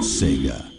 Sega.